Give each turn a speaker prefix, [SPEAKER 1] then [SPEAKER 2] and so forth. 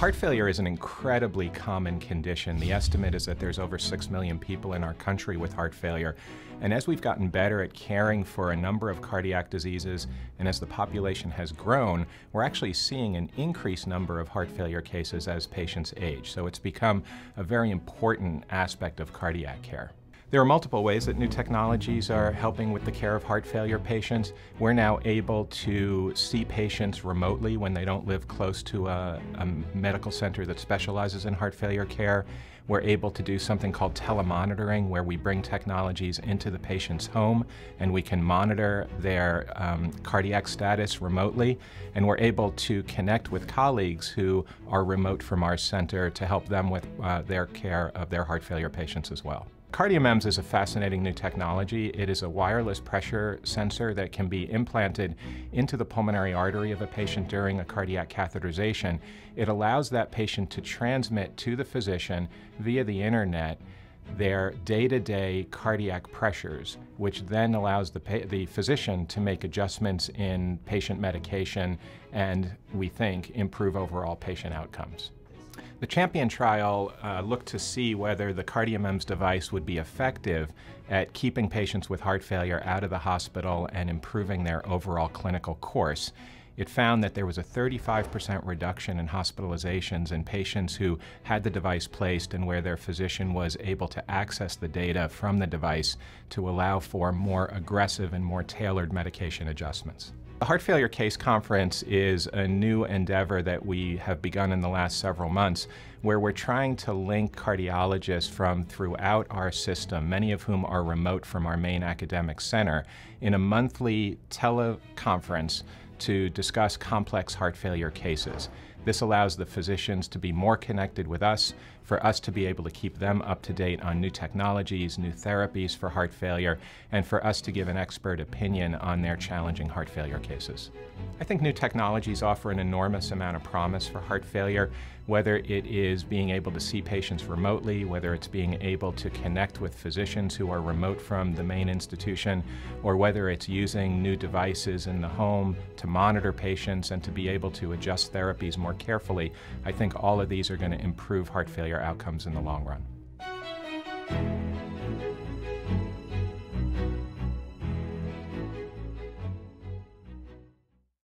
[SPEAKER 1] Heart failure is an incredibly common condition. The estimate is that there's over 6 million people in our country with heart failure. And as we've gotten better at caring for a number of cardiac diseases, and as the population has grown, we're actually seeing an increased number of heart failure cases as patients age. So it's become a very important aspect of cardiac care. There are multiple ways that new technologies are helping with the care of heart failure patients. We're now able to see patients remotely when they don't live close to a, a, medical center that specializes in heart failure care. We're able to do something called telemonitoring, where we bring technologies into the patient's home and we can monitor their um, cardiac status remotely. And we're able to connect with colleagues who are remote from our center to help them with uh, their care of their heart failure patients as well. CardioMEMS is a fascinating new technology. It is a wireless pressure sensor that can be implanted into the pulmonary artery of a patient during a cardiac catheterization. It allows that patient to transmit to the physician via the internet their day-to-day cardiac pressures, which then allows the, the physician to make adjustments in patient medication and, we think, improve overall patient outcomes. The Champion trial uh, looked to see whether the CardioMEMS device would be effective at keeping patients with heart failure out of the hospital and improving their overall clinical course. It found that there was a 35% reduction in hospitalizations in patients who had the device placed and where their physician was able to access the data from the device to allow for more aggressive and more tailored medication adjustments. The Heart Failure Case Conference is a new endeavor that we have begun in the last several months where we're trying to link cardiologists from throughout our system, many of whom are remote from our main academic center, in a monthly teleconference to discuss complex heart failure cases. This allows the physicians to be more connected with us, for us to be able to keep them up to date on new technologies, new therapies for heart failure, and for us to give an expert opinion on their challenging heart failure cases. I think new technologies offer an enormous amount of promise for heart failure, whether it is being able to see patients remotely, whether it's being able to connect with physicians who are remote from the main institution, or whether it's using new devices in the home to monitor patients and to be able to adjust therapies more carefully, I think all of these are going to improve heart failure outcomes in the long run.